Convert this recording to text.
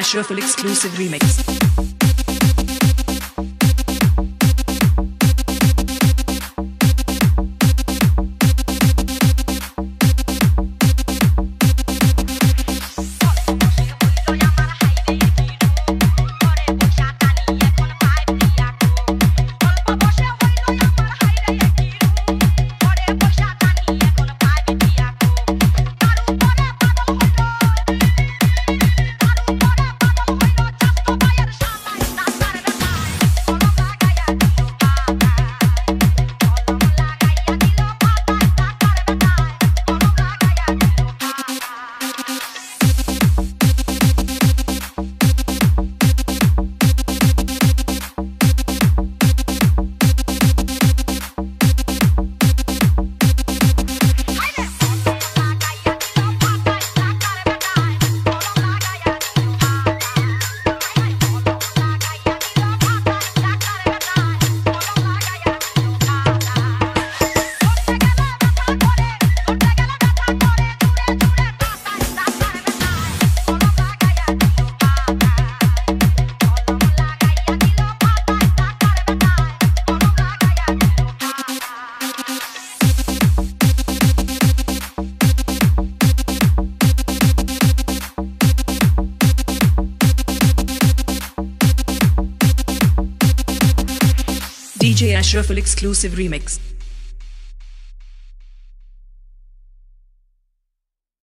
Ashraful exclusive remix. DJ Ashraful exclusive remix.